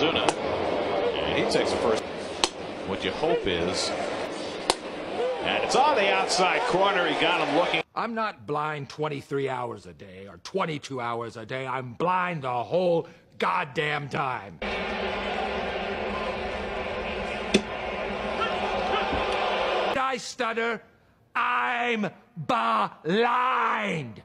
Ozuna. And he takes the first. What you hope is. And it's on the outside corner. He got him looking. I'm not blind 23 hours a day or 22 hours a day. I'm blind the whole goddamn time. I stutter. I'm blind.